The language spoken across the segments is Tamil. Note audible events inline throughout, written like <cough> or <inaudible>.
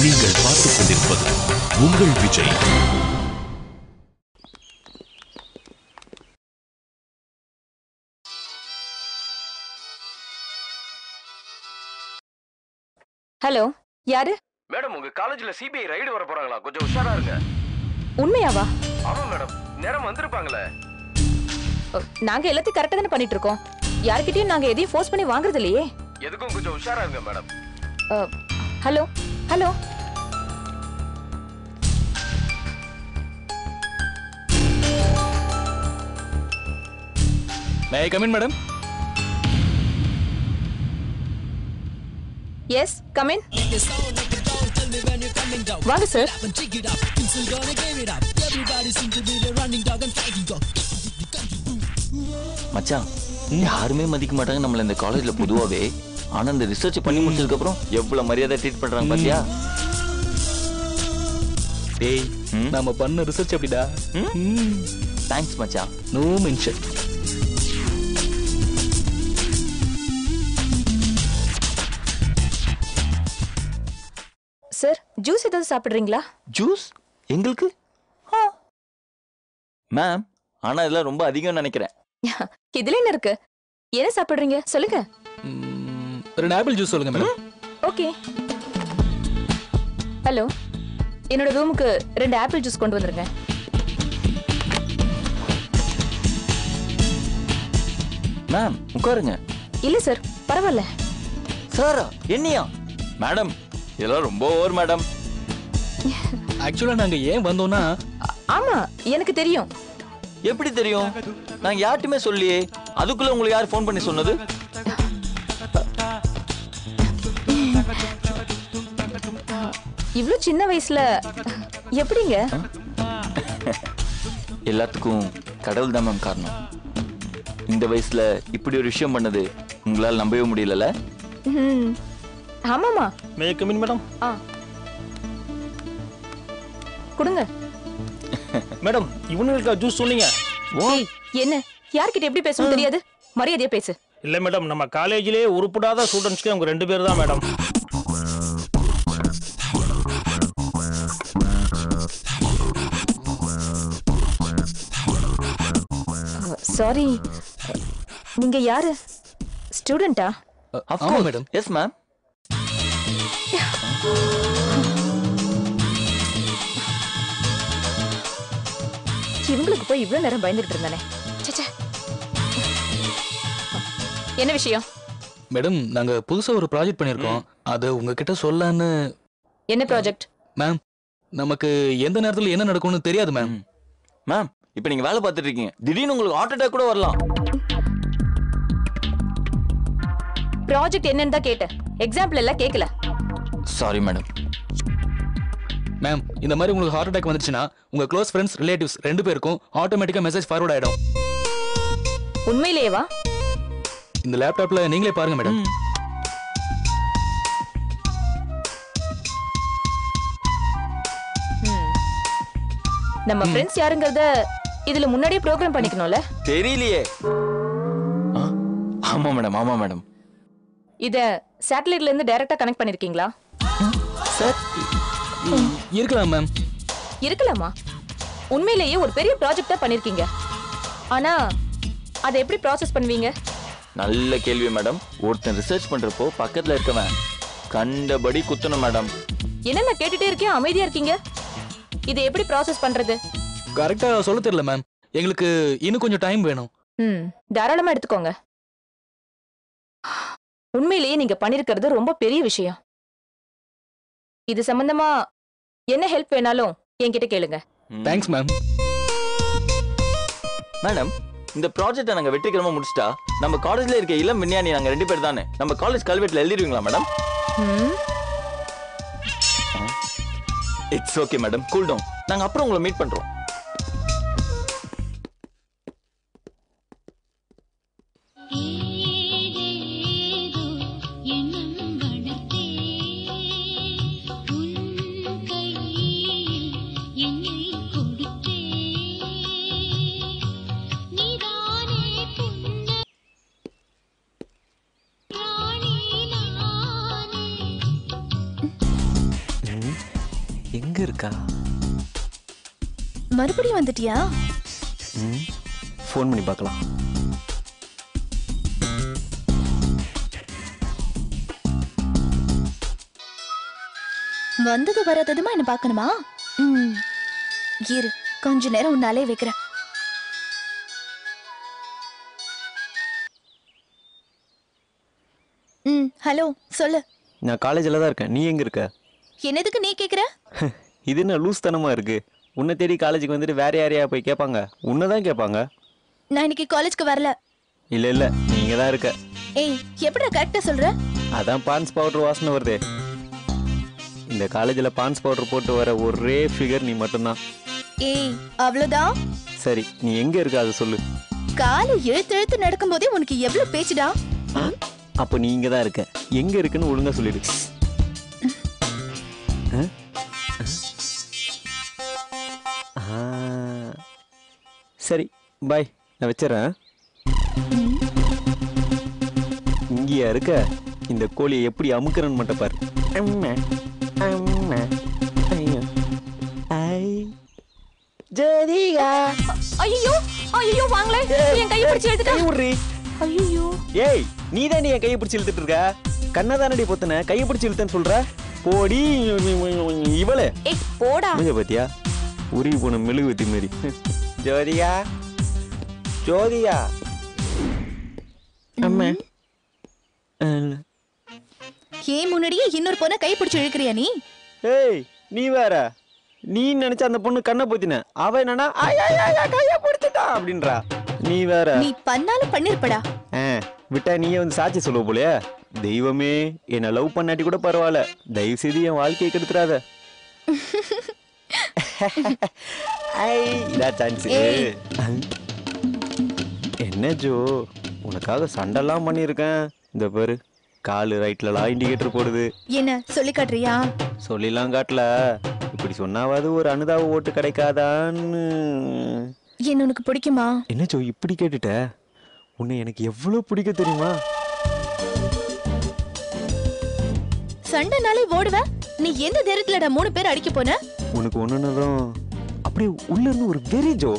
நீங்கள் பார்த்துக் கொண்டிருப்பது உங்கள் விஜய். ஹலோ யாரு? மேடம் உங்க காலேஜ்ல சிபிஐ ரைடு வர போறாங்களா? கொஞ்சம் உஷாரா இருங்க. உண்மையாவா? ஆமா மேடம் நேரம் வந்திருப்பாங்களே. நாங்க எல்லாத்தையும் கரெக்டா தானே பண்ணிட்டு இருக்கோம் யார்கிட்டயும் நாங்க எதையும் ஃபோர்ஸ் பண்ணி வாங்குறது இல்லையே எதுக்கும் கொஞ்சம் உஷாரா இருங்க madam. A, hello hello may I come in madam yes come in வாங்க சார் மச்சான் யாருமே மதிக்க மாட்டாங்க நம்மள இந்த காலேஜ்ல பொதுவாவே ஆனா இந்த ரிசர்ச் பண்ணி முடிச்சதுக்கு அப்புறம் எவ்வளவு மரியாதை ட்ரீட் பண்றாங்க பாத்தியா? டேய்? நாம பண்ண ரிசர்ச் எப்படிடா? தேங்க்ஸ் மச்சான். நோ மென்ஷன் சார் ஜூஸ் ஏதாவது சாப்பிடுறீங்களா? ஜூஸ் எங்களுக்கு? மேம் ஆனா இதெல்லாம் ரொம்ப அதிகம் நினைக்கிறேன். <laughs> இதுல என்ன இருக்கு? என்ன சாப்பிடுறீங்க? சொல்லுங்க. ரெண்டு ஆப்பிள் ஜூஸ் சொல்லுங்க மேடம் ஓகே. ஹலோ என்னோட ரூமுக்கு ரெண்டு ஆப்பிள் ஜூஸ் கொண்டு வந்துருங்க. மேம் உட்காருங்க. இல்ல சார் பரவாயில்ல. சாரா என்னையா? மேடம் இதெல்லாம் ரொம்ப ஓவர் மேடம் ஆக்சுவலா நாங்க ஏன் வந்தோம்னா ஆமா எனக்கு தெரியும். எப்படி தெரியும்? நாங்க யார்ட்டுமே சொல்லியே அதுக்குள்ள உங்களுக்கு யார் ஃபோன் பண்ணி சொன்னது? இவ்ளோ சின்ன வயசுல எப்படிங்க? <laughs> எல்லாத்துக்கும் கடவுள் தான் மேம் காரணம். இந்த வயசுல இப்படி ஒரு விஷயம் பண்ணது உங்களால நம்பவே முடியலல. ஆமாமா மே கமின் மேடம் ஆ. கொடுங்க. <laughs> மேடம் இவனுங்களுக்கா ஜூஸ் சொன்னீங்க. என்ன? யார்கிட்ட எப்படி பேசணும் தெரியாது? மரியாதையா பேசு. இல்ல மேடம் நம்ம காலேஜிலே உருப்படாத ஸ்டூடெண்ட்ஸ்க்கு அவங்க ரெண்டு பேர் தான் மேடம் சாரி நீங்க யாரு? ஸ்டூடெண்டா ஆமா மேடம் எஸ் மேம் இவங்களுக்கு போய் இவ்வளவு நேரம் பயந்துகிட்டு இருந்தானே. ச்சே, ச்சே. என்ன விஷயம்? மேடம் நாங்க புதுசா ஒரு ப்ராஜெக்ட் பண்ணிருக்கோம் அது உங்ககிட்ட சொல்லலான்னு என்ன ப்ராஜெக்ட் மேம் நமக்கு எந்த நேரத்துல என்ன நடக்கும்னு தெரியாது மேம் மேம் இப்போ நீங்க வேலை பார்த்துட்டு இருக்கீங்க. திடீர்னு உங்களுக்கு ஹார்ட் அட்டாக் கூட வரலாம். ப்ராஜெக்ட் என்னன்னு தான் கேட்டேன். எக்ஸாம்பிள் எல்லாம் கேட்கல சாரி மேடம் மேம் இந்த மாதிரி உங்களுக்கு ஹார்ட் அட்டாக் வந்துச்சுன்னா உங்க க்ளோஸ் ஃப்ரெண்ட்ஸ் ரிலேட்டிவ்ஸ் ரெண்டு பேருக்கும் ஆட்டோமேட்டிக்கா மெசேஜ் ஃபார்வர்ட் ஆயிடும். உண்மையிலேயேவா? இந்த லேப்டாப்ல நீங்களே பாருங்க மேடம். நம்ம ஃப்ரெண்ட்ஸ் யாருங்கறத இதுல முன்னாடியே ப்ரோக்ராம் பண்ணிக்கணும்ல? தெரியலையே. ஆ, ஆமா மேடம் ஆமா மேடம். இத சேட்டலைட்ல இருந்து டைரக்டா கனெக்ட் பண்ணிருக்கீங்களா? சார் இருக்கலாம் மேம். இருக்கலாமா? உண்மையிலேயே ஒரு பெரிய ப்ராஜெக்டா பண்ணிருக்கீங்க. ஆனா அதை எப்படி ப்ராசஸ் பண்ணுவீங்க? நல்ல கேள்வி மேடம். ஒருத்தன் ரிசர்ச் பண்றப்போ பக்கத்துல இருக்கவன் கண்டபடி குத்தணும் மேடம். என்ன நான் கேட்டுட்டே இருக்கேன் அமைதியா இருக்கீங்க? இதை எப்படி ப்ராசஸ் பண்றது? கரெக்டா சொல்ல தெரியல மேம் எங்களுக்கு இன்னும் கொஞ்சம் டைம் வேணும். ம் தாராளமா எடுத்துக்கோங்க. உண்மையிலேயே நீங்க பண்ணிருக்கிறது ரொம்ப பெரிய விஷயம். இது சம்பந்தமா என்ன ஹெல்ப் வேணாலும் என்கிட்ட கேளுங்க. தேங்க்ஸ் மேம் மேடம் இந்த ப்ராஜெக்ட்டை நாங்க வெற்றிகரமா முடிச்சிட்டா நம்ம காலேஜ்ல இருக்க இளம் விஞ்ஞானி நாங்க ரெண்டு பேர் தானே? நம்ம காலேஜ் கல்வெட்டுல எழுதிடுவீங்களா மேடம் ம், it's okay madam cool down நாங்க அப்புறம் உங்களை மீட் பண்றோம். நானே. இருக்கா? மறுபடியும் வந்துட்டியா? ம் ஃபோன் பண்ணி பார்க்கலாம். வந்தது வராததுமா என்ன பார்க்கணுமா? ம். இரு கொஞ்ச நேரம் உன்னாலே வைக்கிறேன். ம் ஹலோ சொல்லு. நான் காலேஜில் தான் இருக்கேன். நீ எங்கே இருக்க? என்னதுக்கு நீ கேக்குற? <laughs> இது என்ன லூஸ் தனமாக இருக்கு? உன்னை தேடி காலேஜுக்கு வந்துட்டு வேற யாரையா போய் கேட்பாங்க உன்னை தான் கேட்பாங்க நான் இன்னைக்கு காலேஜ்க்கு வரல. இல்லை இல்லை நீங்கள் தான் இருக்க. ஏய் எப்படிடா கரெக்டா சொல்ற? அதான் பான்ஸ் பவுடர் வாசனை வருதே. இந்த காலேஜில் பான்ஸ் பவுடர் போட்டு வர ஒரே ஃபிகர் நீ மட்டும்தான். ஏய் அவ்வளவுதான் சரி நீ எங்கே இருக்க அதை சொல்லு. காலை இழுத்து இழுத்து நடக்கும்போதே உனக்கு எவ்வளவு பேச்சுடா? அப்போ நீ இங்கே தான் இருக்க. எங்கே இருக்குன்னு ஒழுங்கா சொல்லிடு. சரி பாய் நான் வச்சிடறேன். இங்கேயா இருக்க? இந்த கோழியை எப்படி அமுக்குறன்னு மட்டும் பாரு. அம்மா, ஐயோ. ஐ. ஜோதிகா ஐயோ ஐயோ வாங்களே என் கையை பிடிச்சு கை விட்றி. ஐயோ ஏய் நீ தான் என் கையை பிடிச்சி இழுத்துட்டு இருக்க கண்ணை தானடி பொத்துன கையை பிடிச்சி இழுத்தேன்னு சொல்ற? போடி இவளே ஏய் போடா மூஞ்ச பாத்தியா உருகி போன மெழுகுவத்தி மாரி ஜோதியா ஜோதியா அம்மா ஏன் முன்னாடியே இன்னொரு பொண்ணை கை பிடிச்சு இழுக்கிறியா நீ? ஏய் நீ வேற. நீ நினைச்ச அந்த பொண்ணு கண்ணை பொத்தின. அவ என்னன்னா "ஐ, ஐ, ஐ, ஐ, கையை பிடிச்சிட்டா அப்படின்றா. நீ வேற. நீ பண்ணாலும் பண்ணிருப்படா. விட்டா நீயே வந்து சாட்சி சொல்லுவ போலயே. தெய்வமே என்ன லவ் பண்ணாட்டி கூட பரவாயில்ல. தயவு செய்து என் வாழ்க்கையை கெடுத்துறாத. <laughs> ஐ, இதா சான்ஸ். என்ன ஜோ உனக்காக சண்டெல்லாம் பண்ணியிருக்கேன். இந்த பாரு. காலு ரைட்லலாம் இண்டிகேட்டர் போடுது. என்ன சொல்லி காட்டுறியா? சொல்லிலாம் காட்டல. இப்படி சொன்னாவது ஒரு அனுதாப ஓட்டு கிடைக்காதான்னு. என்ன உனக்கு பிடிக்குமா? என்ன ஜோ இப்படி கேட்டுட்ட? உன்னை எனக்கு எவ்வளவு பிடிக்க தெரியுமா? சண்டைனாலே ஓடுவ? நீ எந்த தைரியத்துலடா மூணு பேர் அடிக்க போன? உனக்கு ஒண்ணுனதும் அப்படியே உள்ள இருந்து ஒரு வெறி ஜோ.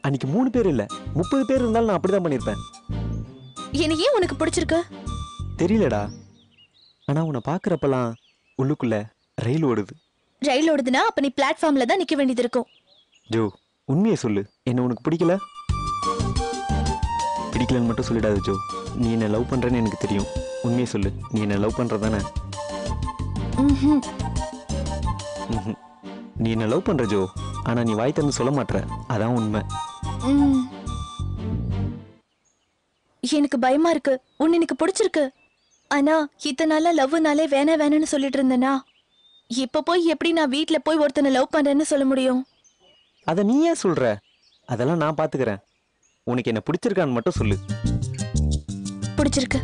அன்னைக்கு மூணு பேர் இல்ல முப்பது பேர் இருந்தாலும் நான் அப்படிதான் பண்ணிருப்பேன் என்ன ஏன் உனக்கு பிடிச்சிருக்கு? தெரியலடா. ஆனா உன்னை பாக்குறப்பெல்லாம் உள்ளுக்குள்ள ரயில் ஓடுது. ரயில் ஓடுதுன்னா அப்ப நீ பிளாட்ஃபார்ம்ல தான் நிக்க வேண்டியது இருக்கும். ஜோ உண்மையை சொல்லு. என்ன உனக்கு பிடிக்கல? பிடிக்கலன்னு மட்டும் சொல்லிடாத ஜோ. நீ என்ன லவ் பண்றேன்னு எனக்கு தெரியும். உண்மையை சொல்லு. நீ என்ன லவ் பண்றதானே. நீ என்ன லவ் பண்ற ஜோ. ஆனா நீ வாய் திறந்து சொல்ல மாட்ற. அதான் உண்மை. எனக்கு பயமா இருக்கு. உன்னை எனக்கு பிடிச்சிருக்கு. ஆனா இத்தனை நாளா லவ்னாலே வேணா வேணும்னு சொல்லிட்டு இருந்தேனா இப்ப போய் எப்படி நான் வீட்ல போய் ஒருத்தனை லவ் பண்றேன்னு சொல்ல முடியும்? அதை நீ ஏன் சொல்ற? அதெல்லாம் நான் பாத்துக்கிறேன். உனக்கு என்ன பிடிச்சிருக்கான்னு மட்டும் சொல்லு. பிடிச்சிருக்கு.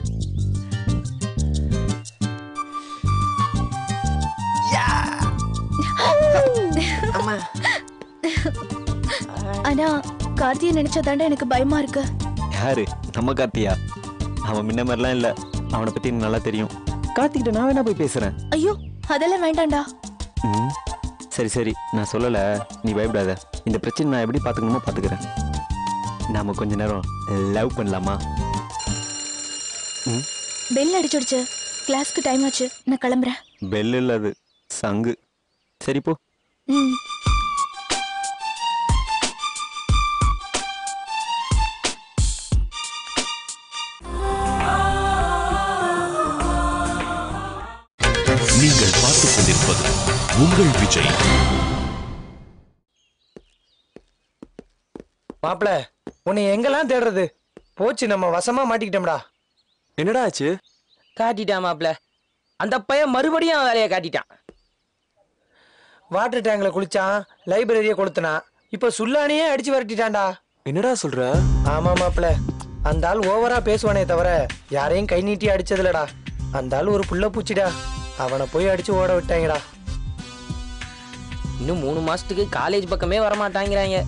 ஆனா கார்த்தியை நினைச்சாதாண்டா எனக்கு பயமா இருக்கு. யாரு? நம்ம கார்த்தியா? அவன் முன்ன மாதிரிலாம் இல்ல. அவனை பத்தி நல்லா தெரியும். கார்த்திகிட்ட நான் வேணா போய் பேசுறேன். ஐயோ அதெல்லாம் வேண்டாம்டா. ம் சரி சரி. நான் சொல்லல. நீ பயப்படாத. இந்த பிரச்சனை நான் எப்படி பாத்துக்கணுமோ பாத்துக்கிறேன். நாம கொஞ்ச நேரம் லவ் பண்ணலாமா? பெல் அடிச்சிடுச்சு. கிளாஸ்க்கு டைம் ஆச்சு. நான் கிளம்புறேன். பெல் இல்ல அது சங்கு. சரி போ. ம். உங்கள் விஜய். மாப்பிள உன்னை எங்கெல்லாம் தேடுறது? போச்சு நம்ம வசமா மாட்டிக்கிட்டோம்டா. என்னடா ஆச்சு காட்டிட்டான் மாப்ள அந்த பையன் மறுபடியும் அவன் வேலையை காட்டிட்டான். வாட்டர் டேங்க்ல குளிச்சான் லைப்ரரியை கொளுத்துனான். இப்ப சுல்லானியே அடிச்சு விரட்டிட்டான்டா. என்னடா சொல்ற? ஆமா மாப்பிள. அந்த ஆள் ஓவரா பேசுவானே தவிர யாரையும் கை நீட்டி அடிச்சதில்லடா. அந்த ஆள் ஒரு புள்ள பூச்சிடா. அவனை போய் அடிச்சு ஓட விட்டாங்கடா. இன்னும் மூணு மாசத்துக்கு காலேஜ் பக்கமே வரமாட்டாங்கிறாங்க.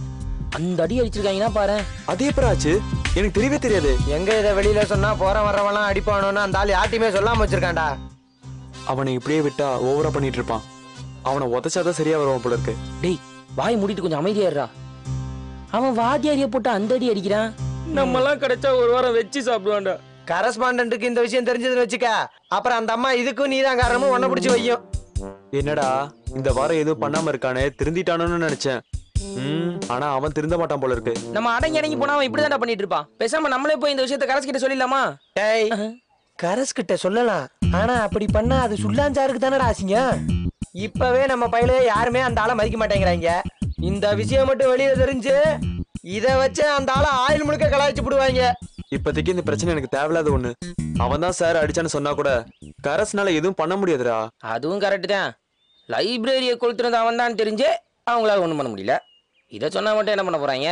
அந்த அடி அடிச்சிருக்காங்கன்னா பாரு அது எப்படா ஆச்சு? எனக்கு தெரியவே தெரியாது. எங்க இதை வெளியில சொன்னா போற வர்றவன்லாம் அடிப்பானோன்னு அந்த ஆள் யார்ட்டையுமே சொல்லாம வச்சிருக்கான்டா. அவனை இப்படியே விட்டா ஓவரா பண்ணிட்டு இருப்பான். அவனை உதச்சாதான் சரியா வருவான் போல இருக்கு. டேய் வாய் மூடிட்டு கொஞ்சம் அமைதியா இருடா. அவன் வாத்தியாரிய போட்டு அந்த அடி அடிக்கிறான். நம்மலாம் கிடைச்சா ஒரு வாரம் வச்சு சாப்பிடுவான்டா. கரஸ்பாண்டன்ட்டுக்கு இந்த விஷயம் தெரிஞ்சதுன்னு வச்சுக்க. அப்புறம் அந்த அம்மா இதுக்கும் நீதான் காரணமும் ஒன்ன பிடிச்சி வையும். என்னடா இந்த வாரம் எதுவும் பண்ணாம இருக்கானே திருந்திட்டானோன்னு நினைச்சேன். ம். ஆனா அவன் திருந்த மாட்டான் போல இருக்கு. நம்ம அடங்கி அடங்கி போனா அவன் இப்படிதான்டா பண்ணிட்டு இருப்பான். பேசாம நம்மளே போய் இந்த விஷயத்த கரஸ் கிட்ட சொல்லிடலாமா? டேய் கரஸ் கிட்ட சொல்லலாம் ஆனா அப்படி பண்ணா அது சுல்லாஞ்சாருக்கு தானடா ஆசிங்க இப்பவே நம்ம பையில யாருமே அந்த ஆளை மதிக்க மாட்டேங்கிறாங்க. இந்த விஷயம் மட்டும் வெளியே தெரிஞ்சு இத வச்சு அந்த ஆளை ஆயில் முழுக்க கலாய்ச்சி விடுவாங்க இப்போதைக்கு இந்த பிரச்சனை எனக்கு தேவையில்லாத ஒண்ணு. அவன் தான் சார் அடிச்சான்னு சொன்னா கூட கரஸ்னால எதுவும் பண்ண முடியாதுடா. அதுவும் கரெக்ட் தான். லைப்ரரியை கொளுத்துனது அவன் தான் தெரிஞ்சு அவங்களால ஒண்ணும் பண்ண முடியல. இதை சொன்னா மட்டும் என்ன பண்ண போறாங்க?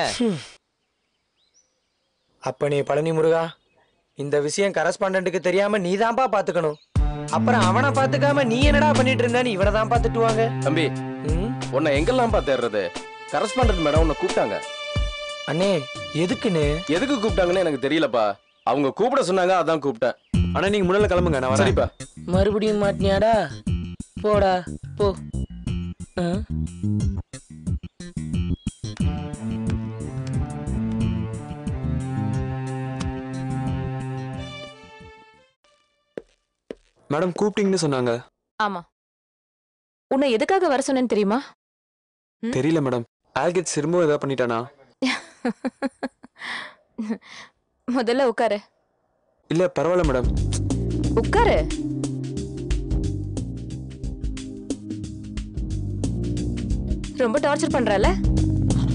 அப்ப நீ பழனி முருகா இந்த விஷயம் கரஸ்பாண்டன்ட்டுக்கு தெரியாம நீ தான்ப்பா பாத்துக்கணும். அப்புறம் அவனை பாத்துக்காம நீ என்னடா பண்ணிட்டு இருந்தேன்னு இவனை தான் பாத்துட்டுவாங்க. தம்பி உன்னை எங்கெல்லாம் தேடுறது? கரஸ்பாண்டன்ட் மேடம் உன்னை கூப்பிட்டாங்க. அண்ணே எதுக்குன்னு எதுக்கு கூப்பிட்டாங்கன்னு எனக்கு தெரியலப்பா. அவங்க கூப்பிட சொன்னாங்க அதான் கூப்பிட்டேன். ஆனா நீங்க முன்னால கிளம்புங்க நான் வரேன். சரிப்பா. மறுபடியும் மாட்டினியாடா? போடா போ? மேடம் கூப்பிட்டீங்கன்னு சொன்னாங்க. ஆமா. உன்னை எதுக்காக வர சொன்னேன்னு தெரியுமா? தெரியல மேடம். ஆல்கெட் திரும்பவும் ஏதாவது பண்ணிட்டானா? முதல்ல உட்காரு. இல்ல பரவாயில்ல மேடம். உட்காரு. ரொம்ப டார்ச்சர் பண்றல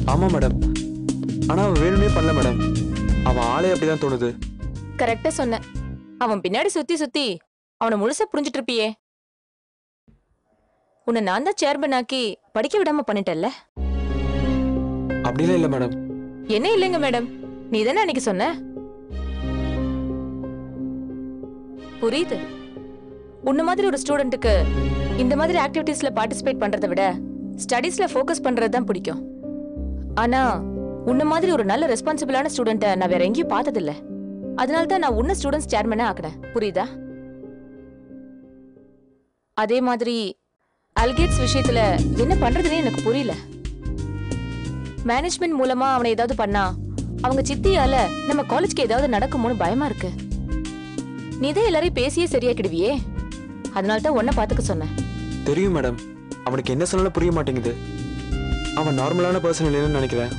ஆமா மேடம் ஆனா அவன் வேணும்னே பண்ணல மேடம் அவன் ஆளே அப்படிதான் தோணுது. கரெக்டா சொன்ன. அவன் பின்னாடி சுத்தி சுத்தி அவனை முழுசா புரிஞ்சிட்டு இருப்பியே. உன்னை நான் தான் சேர்மன் ஆக்கி படிக்க விடாம பண்ணிட்டல்ல அப்படிலாம் இல்ல மேடம் என்ன இல்லைங்க மேடம் நீ தானே அன்னைக்கு சொன்ன? புரியுது. உன்ன மாதிரி ஒரு ஸ்டூடெண்ட்டுக்கு இந்த மாதிரி ஆக்டிவிட்டீஸ்ல பார்ட்டிசிபேட் பண்றதை விட ஸ்டடீஸில் ஃபோக்கஸ் பண்ணுறது தான் பிடிக்கும். ஆனால் உன்ன மாதிரி ஒரு நல்ல ரெஸ்பான்சிபிளான ஸ்டூடெண்ட்டை நான் வேற எங்கேயும் பார்த்ததில்ல. அதனால தான் நான் உன்ன ஸ்டூடெண்ட்ஸ் சேர்மனா ஆக்கினேன். புரியுதா? அதே மாதிரி அல்கேட்ஸ் விஷயத்துல என்ன பண்றதுன்னே எனக்கு புரியல. மேனேஜ்மெண்ட் மூலமா அவனை ஏதாவது பண்ணா அவங்க சித்தியால நம்ம காலேஜ்க்கு ஏதாவது நடக்குமோன்னு பயமா இருக்கு. நீ தான் எல்லாரையும் பேசியே சரியாக்கிடுவியே. அதனால தான் உன்னை பார்த்துக்க சொன்னேன். தெரியும் மேடம் அவனுக்கு என்ன சொன்னாலும் புரிய மாட்டேங்குது. அவன் நார்மலான பர்சன் இல்லைன்னு நினைக்கிறேன்.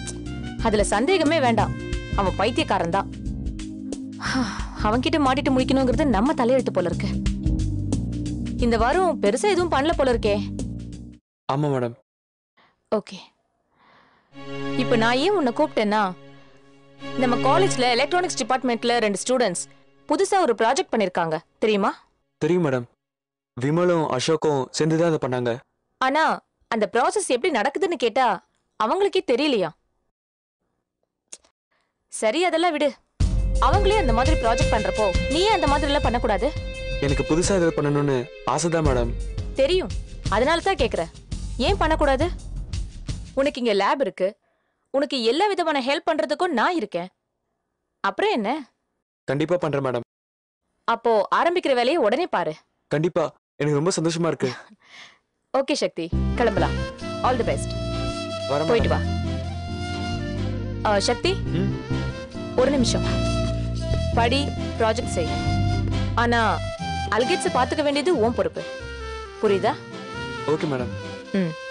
அதுல சந்தேகமே வேண்டாம். அவன் பைத்தியக்காரன் தான். அவன்கிட்ட மாட்டிட்டு முடிக்கணுங்கிறது நம்ம தலையெழுத்து போல இருக்கு. இந்த வாரம் பெருசா எதுவும் பண்ணல போல இருக்கே. ஆமா மேடம் ஓகே. இப்போ நான் ஏன் உன்னை கூப்பிட்டேன்னா நம்ம காலேஜ்ல எலக்ட்ரானிக்ஸ் டிபார்ட்மெண்ட்ல ரெண்டு ஸ்டூடெண்ட்ஸ் புதுசா ஒரு ப்ராஜெக்ட் பண்ணிருக்காங்க. தெரியுமா? தெரியும் மேடம் விமலும் அசோக்கும் சேர்ந்து தான் அதை பண்ணாங்க. ஆனா அந்த ப்ராசஸ் எப்படி நடக்குதுன்னு கேட்டா அவங்களுக்கே தெரியலையா? சரி அதெல்லாம் விடு. அவங்களே அந்த மாதிரி ப்ராஜெக்ட் பண்றப்போ நீ ஏன் அந்த மாதிரி எல்லாம் பண்ணக்கூடாது. எனக்கு புதுசா ஏதாவது பண்ணணும்னு ஆசைதான் மேடம் தெரியும். அதனால தான் கேக்குறேன். ஏன் பண்ணக்கூடாது? உனக்கு இங்க லேப் இருக்கு. உனக்கு எல்லா விதமான ஹெல்ப் பண்றதுக்கும் நான் இருக்கேன். அப்புறம் என்ன? கண்டிப்பா பண்றேன் மேடம் அப்போ ஆரம்பிக்கிற வேலையை உடனே பாரு. கண்டிப்பா. எனக்கு ரொம்ப சந்தோஷமா இருக்கு. <laughs> ஓகே சக்தி கிளம்பலாம். ஆல் தி பெஸ்ட் போயிட்டு வா. ஆ, சக்தி? ஒரு நிமிஷம். படி ப்ராஜெக்ட் செய். ஆனா அல்கேட்ஸை பாத்துக்க வேண்டியது உன் பொறுப்பு. புரியுதா? Okay madam. ம்.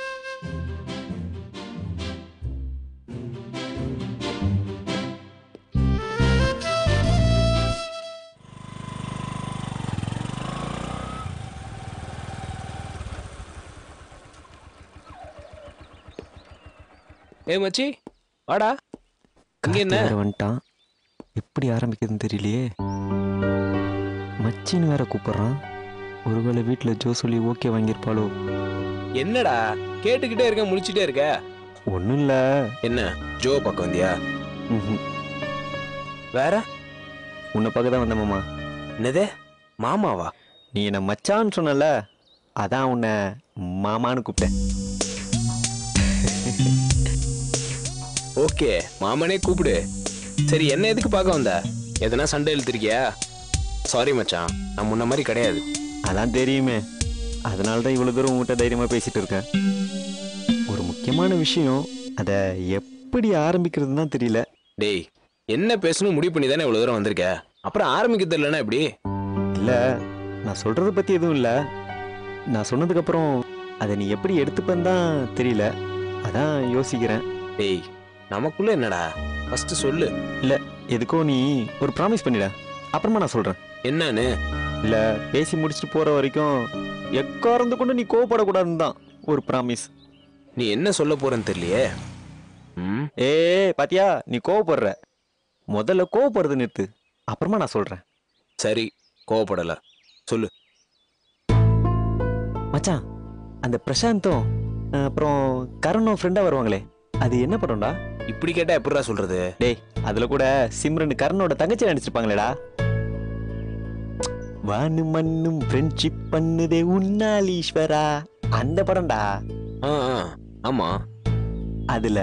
ஏ மச்சி வாடா. இங்க என்ன? வந்துட்டான். எப்படி ஆரம்பிக்கிறதுன்னு தெரியலையே. மச்சின்னு வேற கூப்பிடுறான். ஒருவேளை வீட்டில் ஜோ சொல்லி ஓகே வாங்கியிருப்பாளோ. என்னடா? கேட்டுக்கிட்டே இருக்க முடிச்சிட்டே இருக்க. ஒன்றும் இல்லை. என்ன? ஜோ பக்கம் வந்தியா? வேற? உன்னை பார்க்க தான் வந்தேன் மாமா. என்னது? மாமாவா? நீ என்ன மச்சான்னு சொன்னல? அதான் உன்னை மாமான்னு கூப்பிட்டேன். ஓகே மாமனே கூப்பிடு. சரி என்ன எதுக்கு பார்க்க வந்த? எதனா சண்டை இழுத்திருக்கியா? சாரி மச்சான் நான் முன்ன மாதிரி கிடையாது. அதான் தெரியுமே. அதனால தான் இவ்வளோ தூரம் உங்கள்கிட்ட தைரியமாக பேசிட்டு இருக்கேன். ஒரு முக்கியமான விஷயம் அதை எப்படி ஆரம்பிக்கிறதுன்னு தான் தெரியல. டேய் என்ன பேசணும் முடிவு பண்ணி தானே இவ்வளவு தூரம் வந்திருக்க? அப்புறம் ஆரம்பிக்க தெரியலன்னா எப்படி? இல்லை நான் சொல்கிறத பற்றி எதுவும் இல்லை. நான் சொன்னதுக்கப்புறம் அதை நீ எப்படி எடுத்துப்பேன்னு தான் தெரியல. அதான் யோசிக்கிறேன். டேய் நமக்குள்ள என்னடா? ஃபர்ஸ்ட் சொல்லு. இல்லை எதுக்கோ நீ ஒரு ப்ராமிஸ் பண்ணிட. அப்புறமா நான் சொல்கிறேன் என்னன்னு? இல்லை பேசி முடிச்சுட்டு போகிற வரைக்கும் எக்காரந்து கொண்டு நீ கோவப்படக்கூடாதுன்னு தான் ஒரு ப்ராமிஸ் நீ என்ன சொல்ல போறேன்னு தெரியலையே? ம்? ஏ பாத்தியா நீ கோவப்படுற. முதல்ல கோவப்படுறது நிறுத்து. அப்புறமா நான் சொல்கிறேன் சரி கோவப்படல. சொல்லு. மச்சான் அந்த பிரசாந்தும் அப்புறம் கருணும் ஃப்ரெண்டாக வருவாங்களே. அது என்ன படம்டா? இப்படி கேட்டா எப்படிடா சொல்றது? டேய் அதில் கூட சிம்ரன் கர்ணோட தங்கச்சி நடிச்சிருப்பாங்களேடா வானு மண்ணும் ஃப்ரெண்ட்ஷிப் பண்ணுதே உன்னால் ஈஸ்வரா. அந்த படம்டா. ஆமா. அதுல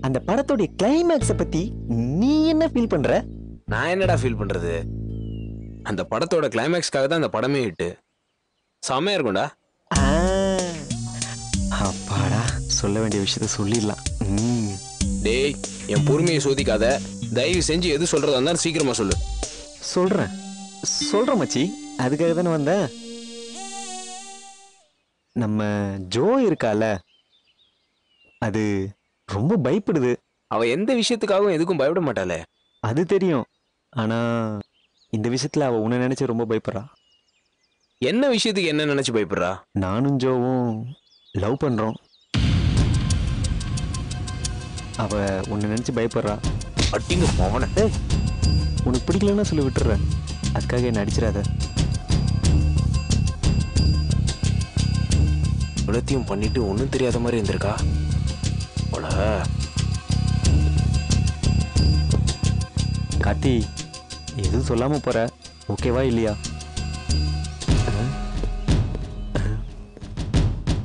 அந்த படத்தோடைய கிளைமேக்ஸ பத்தி நீ என்ன ஃபீல் பண்ற? நான் என்னடா ஃபீல் பண்றது? அந்த படத்தோட கிளைமேக்ஸ்க்காக தான் அந்த படமே ஹிட்டு செமையா இருக்கும்டா. ஆ, அப்பாடா சொல்ல வேண்டிய விஷயத்த சொல்லிடலாம். ம், டேய் என் பொறுமையை சோதிக்காத. தயவு செஞ்சு எது சொல்றதா இருந்தாலும் சீக்கிரமா சொல்லு. சொல்றேன். சொல்றேன் மச்சி. அதுக்காக தானே வந்தேன் நம்ம ஜோ இருக்கால. அது ரொம்ப பயப்படுது. அவ எந்த விஷயத்துக்காகவும் எதுக்கும் பயப்பட மாட்டாளே. அது தெரியும். ஆனா இந்த விஷயத்துல அவ உன்னை நினைச்சு ரொம்ப பயப்படுறா. என்ன விஷயத்துக்கு என்ன நினைச்சு பயப்படுறா? நானும் ஜோவும் லவ் பண்றோம். அவ உன்னை நினைச்சு பயப்படுறா. அட்டிங்க ஏய் உனக்கு பிடிக்கலன்னா சொல்லி விட்டுறேன் அதுக்காக என்ன அடிச்சிடாத. இவ்வளத்தையும் பண்ணிட்டு ஒன்றும் தெரியாத மாதிரி இருந்திருக்கா? போல. கார்த்தி எதுவும் சொல்லாம போற? ஓகேவா இல்லையா.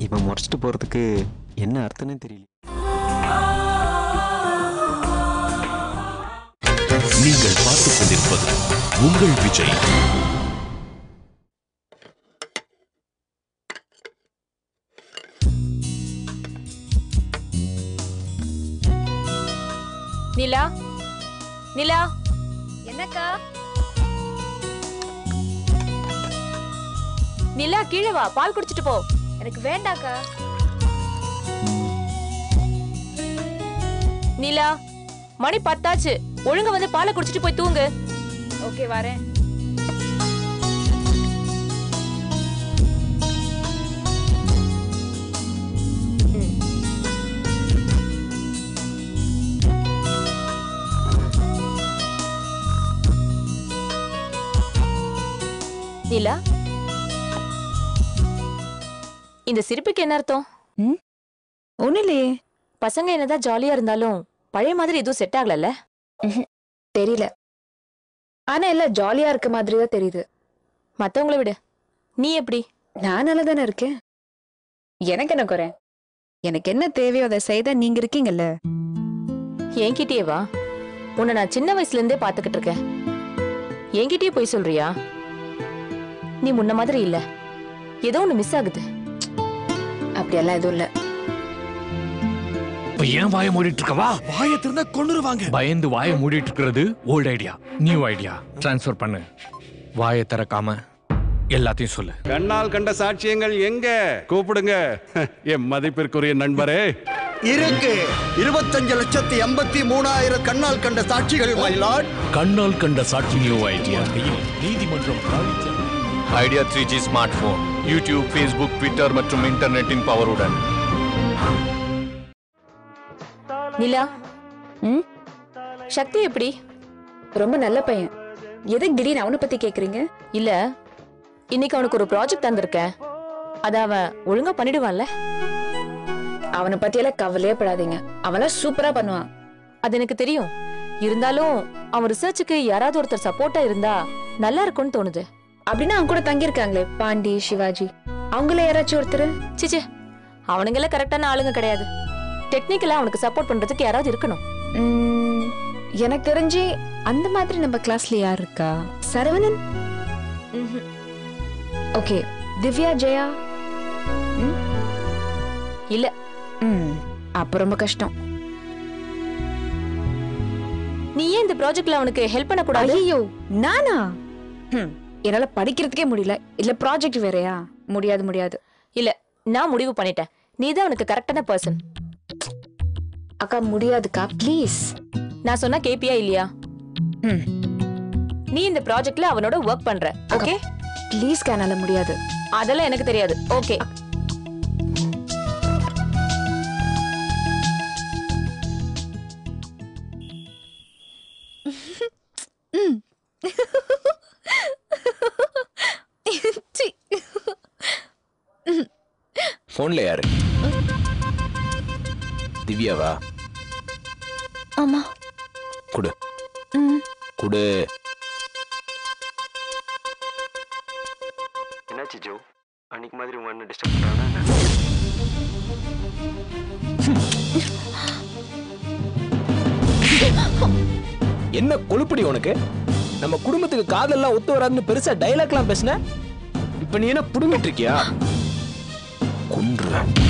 இவன் முறைச்சிட்டு போறதுக்கு என்ன அர்த்தம்னு தெரியல. நீங்கள் பார்த்துக் கொண்டிருப்பது உங்கள் விஜய். நிலா? நிலா? என்னக்கா? நிலா கீழே வா. பால் குடிச்சிட்டு போ. எனக்கு வேண்டாக்கா. நிலா மணி பத்தாச்சு. ஒழுங்கா வந்து பாலை குடிச்சிட்டு போய் தூங்கு. ஓகே வரேன். நிலா? இந்த சிரிப்புக்கு என்ன அர்த்தம்? ஒன்றும் இல்லையே. பசங்க என்னதான் ஜாலியா இருந்தாலும் பழைய மாதிரி எதுவும் செட் ஆகலல்ல? தெரியல. ஆனா எல்லாம் ஜாலியா இருக்க மாதிரி தான் தெரியுது. மத்தவங்கள விடு. நீ எப்படி? நான் நல்லா தானே இருக்கேன். எனக்கு என்ன குறை? எனக்கு என்ன தேவையோ அதை செய்த நீங்க இருக்கீங்கல்ல? என்கிட்டயே வா. உன்னை நான் சின்ன வயசுல இருந்தே பாத்துக்கிட்டு இருக்கேன். என்கிட்டயே போய் சொல்றியா? நீ முன்ன மாதிரி இல்ல. ஏதோ ஒண்ணு மிஸ் ஆகுது. அப்படியெல்லாம் எதுவும் இல்லை. இப்ப ஏன் வாயை மூடிட்டு இருக்கவா வாயை திறந்தா கொண்டுருவாங்க பயந்து வாயை மூடிட்டு இருக்கிறது old idea new idea transfer பண்ணு. வாயை திறக்காம எல்லாத்தையும் சொல்லு. கண்ணால் கண்ட சாட்சியங்கள் எங்க? கூப்பிடுங்க. <laughs> என் மதிப்பிற்குரிய நண்பரே. இருக்கு. இருபத்தஞ்சு லட்சத்தி எண்பத்தி மூணாயிரம் கண்ணால் கண்ட சாட்சிகள் மயிலாட் கண்ணால் கண்ட சாட்சி நியூ ஐடியா நீதிமன்றம் idea three G smart phone YouTube Facebook Twitter மற்றும் இன்டர்நெட்டின் பவருடன் நிலா சக்தி எப்படி? ரொம்ப நல்ல பையன். எதுக்கு திடீர்னு அவனை பத்தி கேக்குறீங்க? இல்ல இன்னைக்கு அவனுக்கு ஒரு ப்ராஜெக்ட் தந்திருக்கேன் அத அவன் ஒழுங்கா பண்ணிடுவான்ல? அவனை பத்தி எல்லாம் கவலையே படாதீங்க. அவன்லாம் சூப்பரா பண்ணுவான். அது எனக்கு தெரியும். இருந்தாலும் அவன் ரிசர்ச்சுக்கு யாராவது ஒருத்தர் சப்போர்ட்டா இருந்தா நல்லா இருக்கும்னு தோணுது. அப்படின்னா அவங்க கூட தங்கியிருக்காங்களே பாண்டி சிவாஜி. அவங்கள யாராச்சும் ஒருத்தர்? சிச்சே அவனுங்கள கரெக்டான ஆளுங்க கிடையாது. டெக்னிக்கலா அவனுக்கு சப்போர்ட் பண்றதுக்கு யாராவது இருக்கணும். எனக்கு தெரிஞ்சு அந்த மாதிரி நம்ம கிளாஸ்ல யார் இருக்கா? சரவணன்? ஓகே திவ்யா ஜெயா? இல்ல. அப்ப ரொம்ப கஷ்டம். நீ ஏன் இந்த ப்ராஜெக்ட்ல அவனுக்கு ஹெல்ப் பண்ண கூடாது ஐயோ நானா என்னால படிக்கிறதுக்கே முடியல. இல்ல ப்ராஜெக்ட் வேறயா? முடியாது முடியாது. இல்ல நான் முடிவு பண்ணிட்டேன். நீ தான் அவனுக்கு கரெக்டான பர்சன் அக்கா முடியாதுக்கா. ப்ளீஸ் நான் சொன்னா கேப்பியா இல்லையா? நீ இந்த ப்ராஜெக்ட்ல அவனோட ஒர்க் பண்ற. ஓகே ப்ளீஸ் என்னால முடியாது. அதெல்லாம் எனக்கு தெரியாது. ஓகே ம். சி. போன்ல யாரு? திவ்யாவா? ஆமா. குடு. குடு. என்னாச்சு ஜோ? அன்னைக்கு மாதிரி உங்க அண்ணன் டிஸ்டர்ப் பண்றாங்க என்ன? கொழுப்படி உனக்கு? நம்ம குடும்பத்துக்கு காதெல்லாம் ஒத்து வராதுன்னு பெருசா டைலாக்லாம் பேசுன? இப்ப நீ என்ன புடுங்கிட்டு இருக்கியா? கொன்றுவேன்.